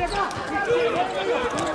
やけど。